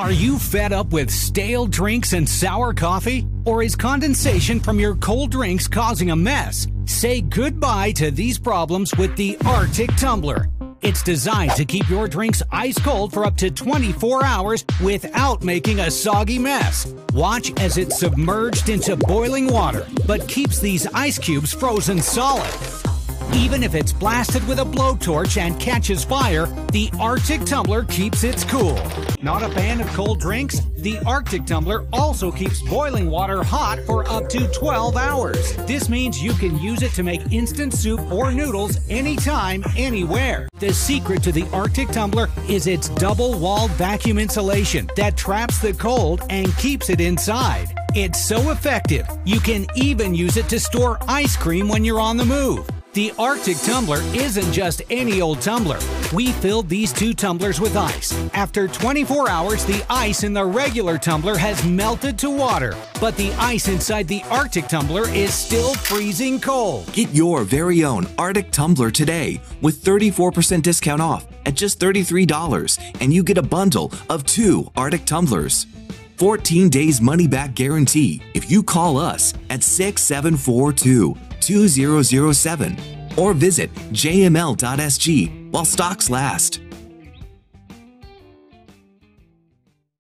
Are you fed up with stale drinks and sour coffee? Or is condensation from your cold drinks causing a mess? Say goodbye to these problems with the Arctic Tumbler. It's designed to keep your drinks ice cold for up to 24 hours without making a soggy mess. Watch as it's submerged into boiling water, but keeps these ice cubes frozen solid. Even if it's blasted with a blowtorch and catches fire, the Arctic Tumbler keeps its cool. Not a fan of cold drinks? The Arctic Tumbler also keeps boiling water hot for up to 12 hours. This means you can use it to make instant soup or noodles anytime, anywhere. The secret to the Arctic Tumbler is its double walled vacuum insulation that traps the cold and keeps it inside. It's so effective, you can even use it to store ice cream when you're on the move. The Arctic Tumbler isn't just any old tumbler. We filled these two tumblers with ice. After 24 hours, the ice in the regular tumbler has melted to water, but the ice inside the Arctic Tumbler is still freezing cold. Get your very own Arctic Tumbler today with 34% discount off at just $33, and you get a bundle of two Arctic Tumblers. 14 days money back guarantee if you call us at 6742 2007 or visit jml.sg while stocks last.